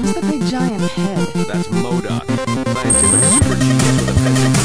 Who's the big giant head? That's Modoc. Scientific super genius with a pencil.